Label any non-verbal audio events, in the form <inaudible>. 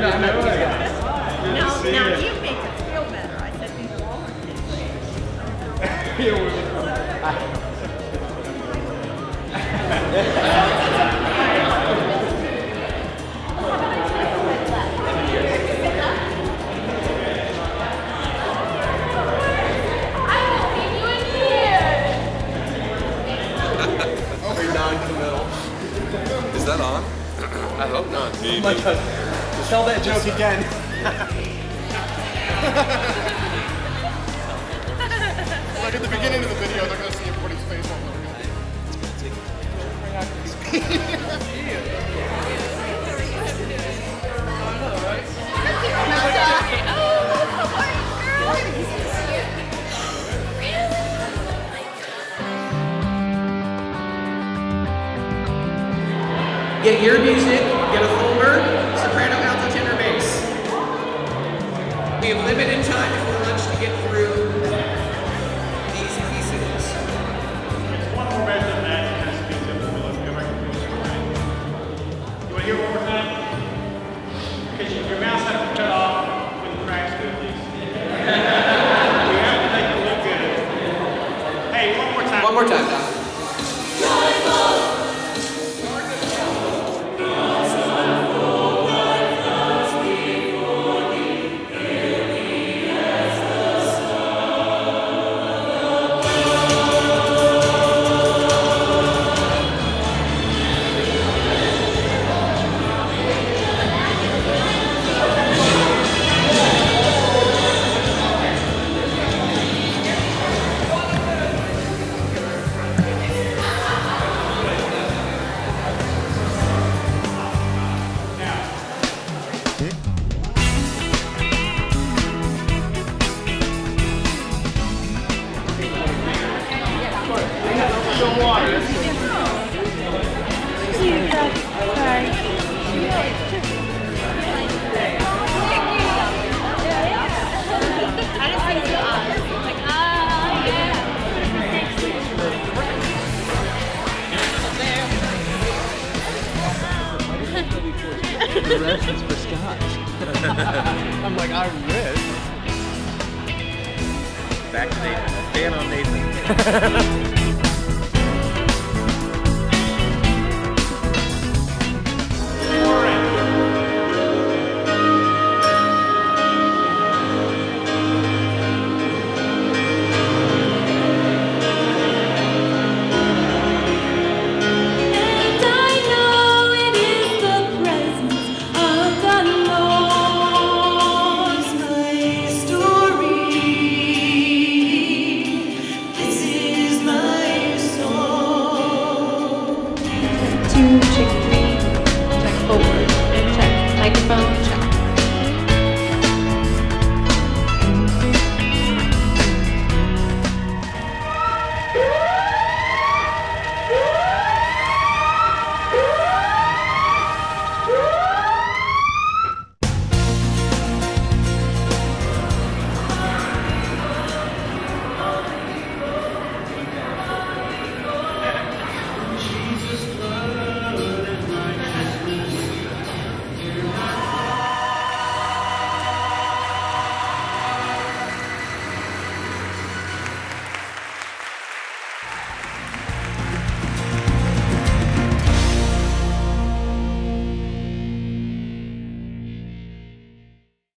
no, I met these guys. Now, now you make us feel better. I said these are all our kids. We're non-committal. Is that on? I hope not. My god. Tell that joke again. <laughs> Like at the beginning of the video, they're gonna see everybody's face on there. Get your music, get a Fulmer, soprano, alto, tenor, bass. We have limited time before lunch to get through these pieces. One more than that, has to be typical. Let's go back to the screen. You want to hear one more time? Because your mouse has to cut off when the cracks do these. <laughs> You have to make it look good. Hey, one more time. One more time, Rest for Scott. I'm like, I wish. Back to Nathan. Fan on Nathan. <laughs>